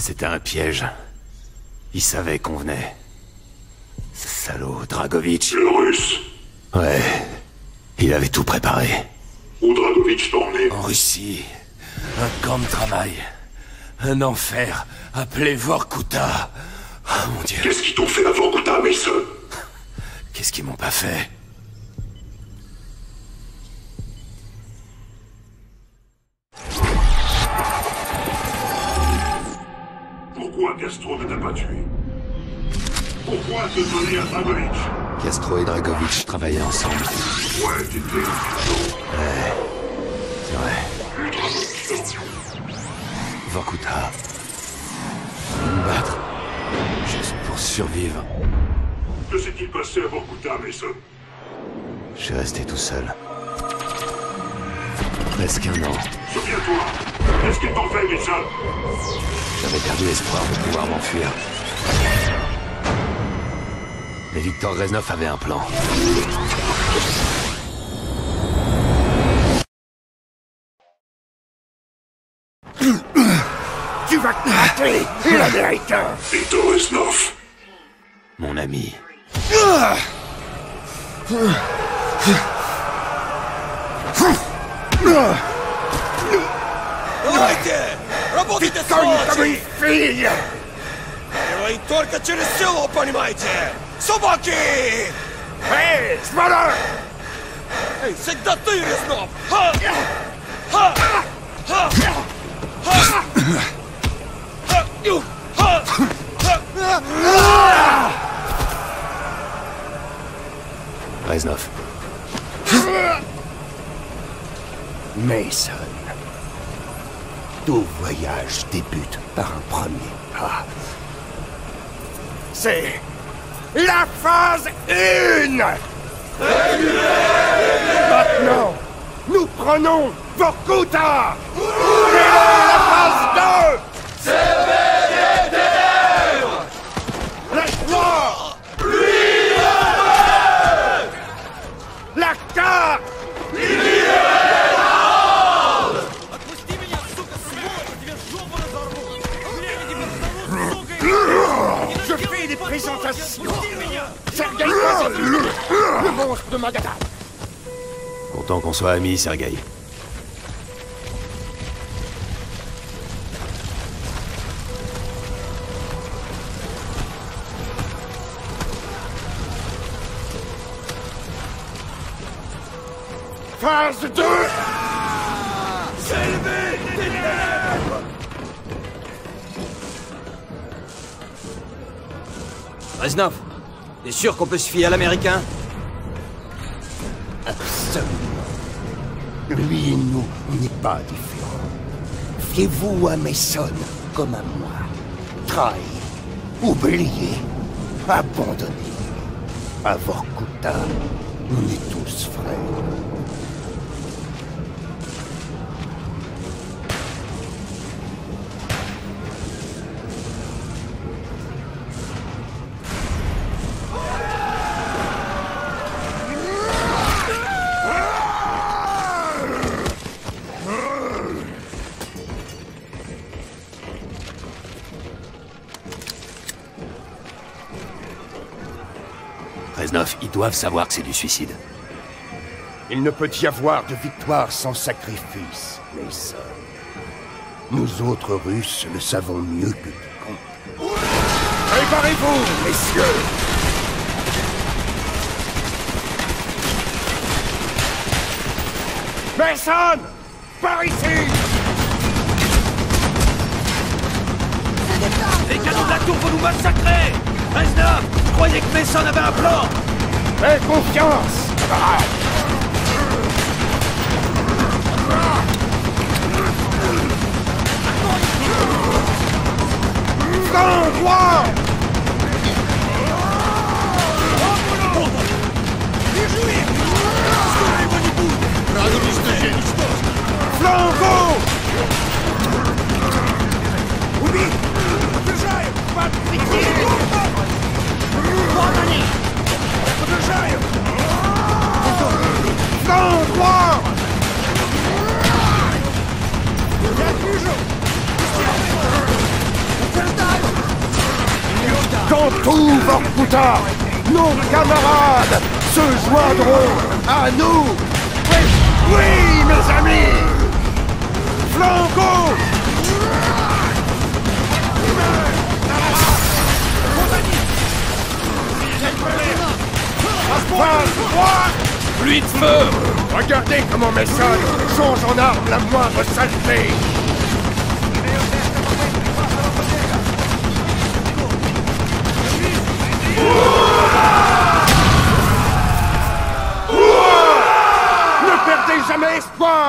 C'était un piège. Il savait qu'on venait. Ce salaud, Dragovitch. Le russe. Ouais. Il avait tout préparé. Où Dragovitch t'emmenait En Russie. Un camp de travail. Un enfer. Appelé Vorkuta. Oh mon dieu. Qu'est-ce qu'ils t'ont fait à Vorkuta, Mason? Qu'est-ce qu'ils m'ont pas fait? Castro ne t'a pas tué Pourquoi te donner à Dragovitch Castro et Dragovitch travaillaient ensemble. Ouais, t'étais... C'est vrai. Vorkuta. Me battre. Juste pour survivre. Que s'est-il passé à Vorkuta, Mason? Je suis resté tout seul. Presque un an. Souviens-toi Qu'est-ce qu'ils t'ont fait, Mason? J'avais perdu espoir de pouvoir m'enfuir. Mais Victor Reznov avait un plan. Tu vas te rater, l'Américain Victor Reznov Mon ami. Ah. Работайте Конь comme сволочи! une fille Вы только через силу, понимаете? Собаки! Hé, Smoller Эй, всегда ты, Резнов! Ха! Ха! Ха! Ха! Ха! Ю! Ха! Ха! Reznov. Mason, Tout voyage débute par un premier pas. C'est la phase 1 Maintenant, nous prenons Vorkuta Le monstre de Magadha Content qu'on soit amis, Sergei. Phase 2 C'est Reznov, t'es sûr qu'on peut se fier à l'américain? Absolument. Lui et nous, on n'est pas différents. Fiez-vous à Mason comme à moi. Trahi, oublié, abandonné. À Vorkuta, on est tous frères. Doivent savoir que c'est du suicide. Il ne peut y avoir de victoire sans sacrifice, Mason. Nous autres Russes le savons mieux que quiconque. Préparez-vous, messieurs Mason Par ici Les canons de la tour vont nous massacrer Reznov, je croyais que Mason avait un plan? Fais confiance camarade. Flanc droit Nos camarades, se joindront à nous Oui, oui, mes amis Flanco Face droite Pluie de feu Regardez comment Mason change en arme la moindre saleté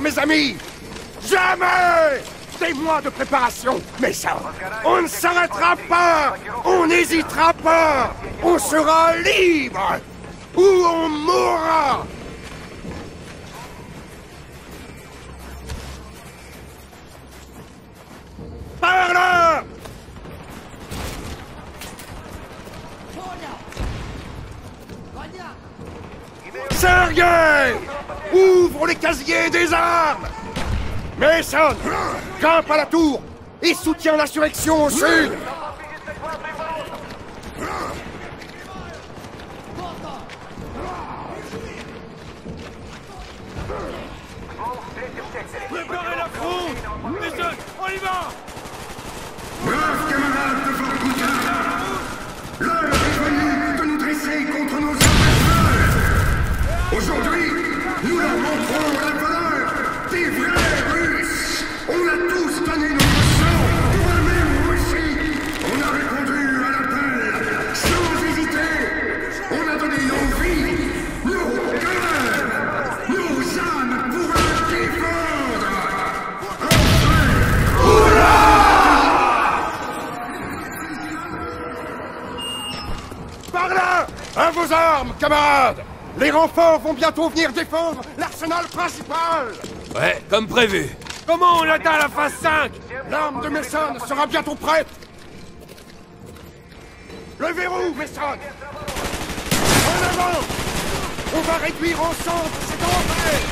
mes amis. Jamais. Des mois de préparation, mais ça, on ne s'arrêtera pas. On n'hésitera pas. On sera libre. Ou on mourra. Par Sergei Ouvre les casiers des armes. Mason Grimpe à la tour et soutiens l'insurrection au sud Aujourd'hui, nous leur montrons la valeur des vrais Russes. On a tous renforts vont bientôt venir défendre l'arsenal principal. Ouais, comme prévu. Comment on atteint la phase 5 L'arme de Mason sera bientôt prête. Le verrou, Mason En avant. On va réduire ensemble cet entrée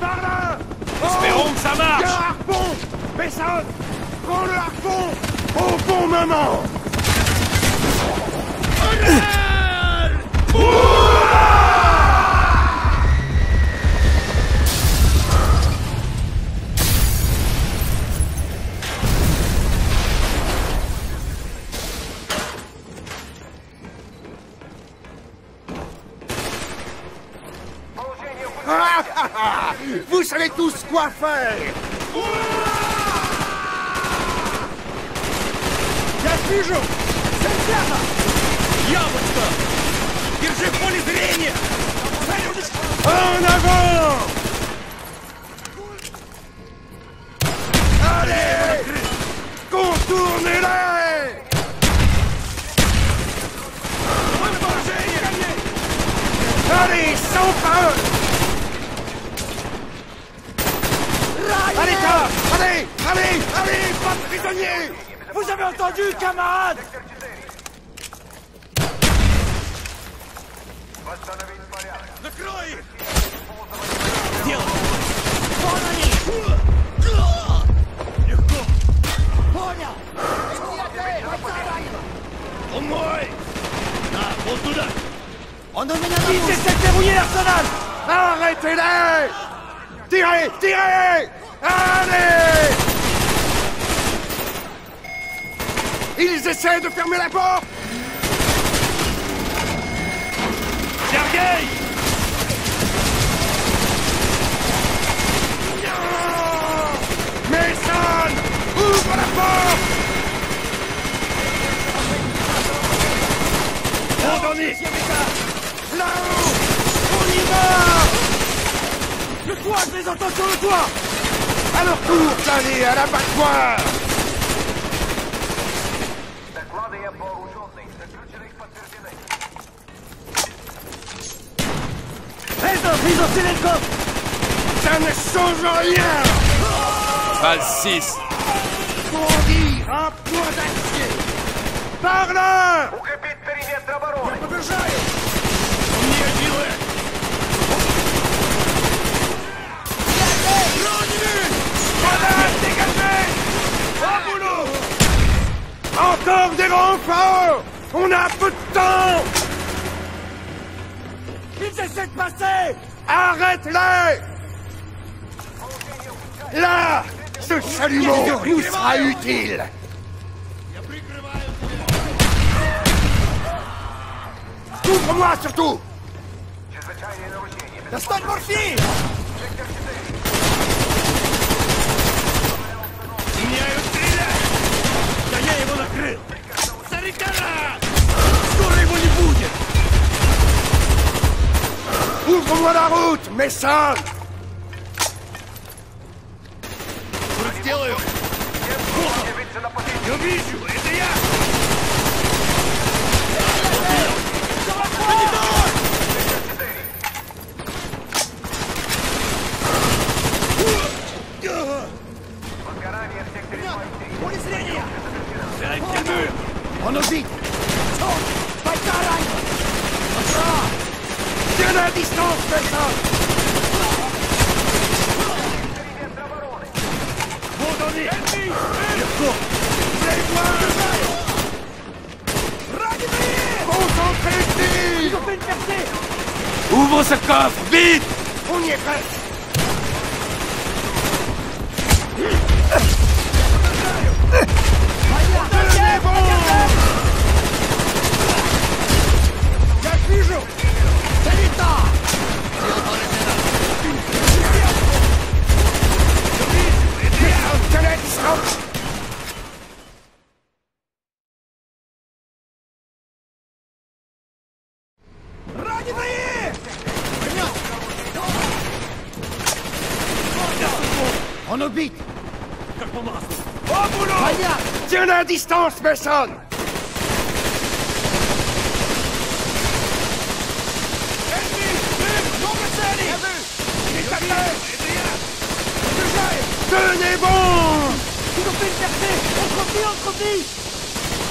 Par là Espérons que ça marche! un harpon Prends le harpon Au bon moment Vous savez tous quoi faire Я вижу! Сантьяго! Яблочко! Держи в поле зрения! Салюточка! En avant Allez Contournez-les Давай на поражение! Allez, sans parole Allez, Tom Allez Allez Allez Pas de prisonniers. Vous avez entendu, camarades? Ah, Ils l'arsenal? Arrêtez-les. Tirez Tirez. Allez! Ils essaient de fermer la porte! Sergei! Mason Ouvre la porte! Ordonnez Là-haut On y va! Le toit, je les entends sur le toit alors tour, allez, à la l'abattoir Ils ont les coffres Ça ne change rien. Balle 6 Pour dire un point d'acier. Par là. Encore des renforts On a peu de temps Ils essaient de passer Arrête-les Là Ce chalumeau nous sera utile Ouvre-moi surtout Чрезвычайное нарушение. Достань морфин! Его накрыл! Старикана! Скоро его не будет! Ouvre-moi la route, Messin Сделаю! Я вижу! Это я! Возгорание в distance, Messon Tenez bon. Ils ont fait une percée!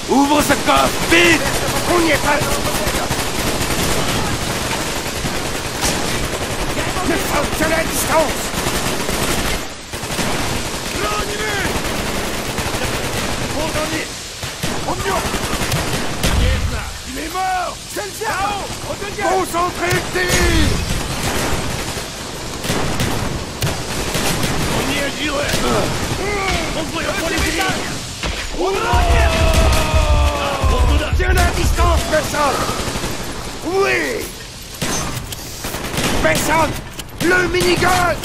Ouvre ce coffre, vite. On y est Messon, tiens la distance Mon dernier Omnium Il est mort. C'est le diable Concentrez le On y est, giré euh. On pourrait reprendre euh, les villages On va Tiens la distance, Besson Oui. Besson Le minigun.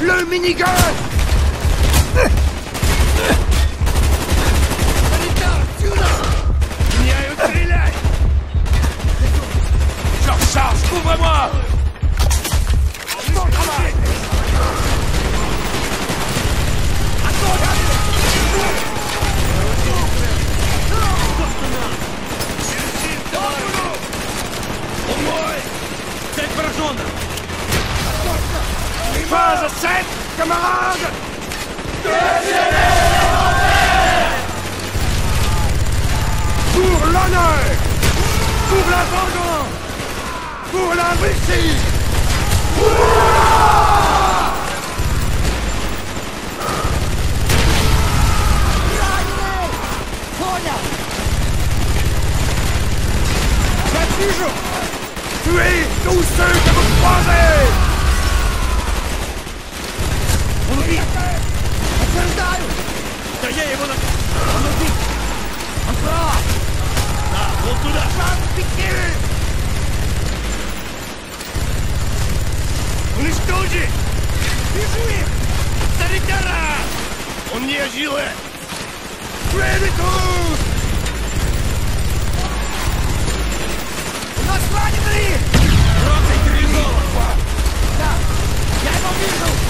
Le minigun Je recharge, couvre-moi Phase 7, camarades. Pour l'honneur Pour la Pour la Russie Tuez tous ceux que vous Он убит! Утверждаю! Да я его на... Он убит! Он прав! Да, вот туда! Уничтожи! Ну Бежи их! Старикара! Он не жилы! Гравитус! У нас раненые! Рота и Крылова! Да, я его вижу!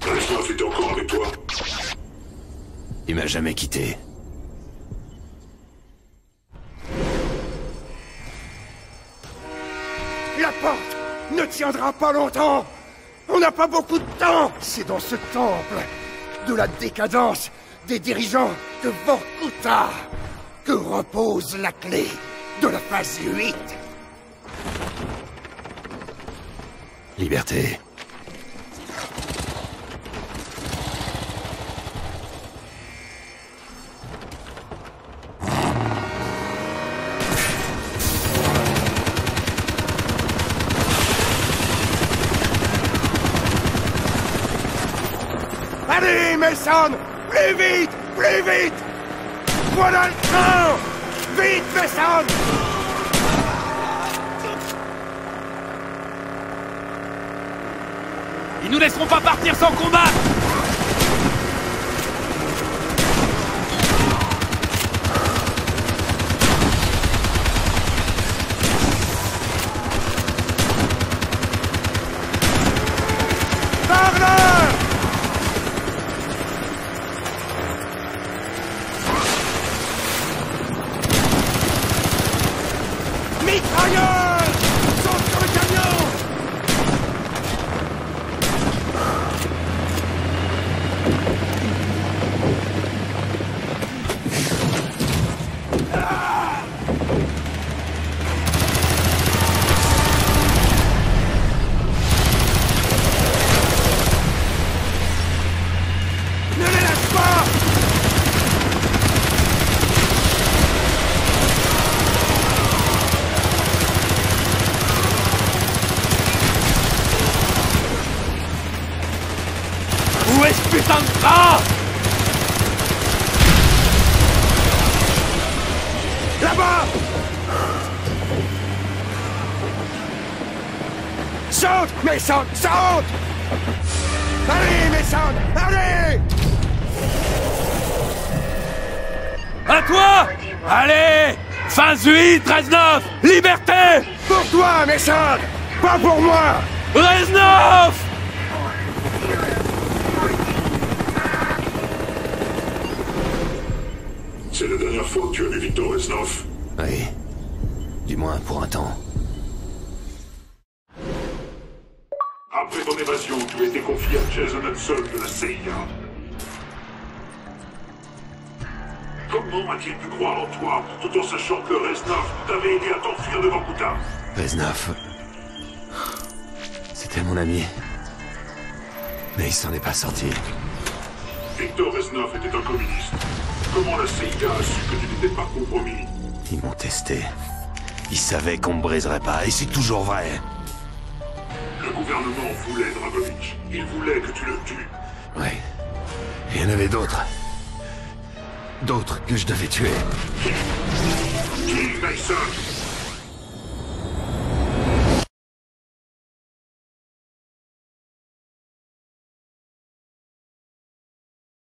Christophe est encore avec toi. Il m'a jamais quitté. La porte ne tiendra pas longtemps. On n'a pas beaucoup de temps. C'est dans ce temple de la décadence des dirigeants de Vorkuta que repose la clé de la phase 8 Liberté. Allez, Mason Plus vite Plus vite. Voilà le train. Vite, Mason nous laisseront pas partir sans combat Par là Mitrailleuse Saute sur le camion Ne les lâche pas Où est ce putain de train Là-bas Saute, Mason, saute Allez, Mason, allez À toi Allez Phase 8, 13-9 Liberté Pour toi, Messard Pas pour moi Reznov C'est la dernière fois que tu as vu Victor Reznov. Oui. Du moins pour un temps. Hudson de la CIA. Comment a-t-il pu croire en toi, tout en sachant que Reznov t'avait aidé à t'enfuir devant Kuta Reznov. C'était mon ami. Mais il s'en est pas sorti. Victor Reznov était un communiste. Comment la CIA a su que tu n'étais pas compromis? Ils m'ont testé. Ils savaient qu'on me briserait pas, et c'est toujours vrai. Le gouvernement voulait Dragovich. Il voulait que tu le tues. Oui. Il y en avait d'autres. D'autres que je devais tuer. Kill Mason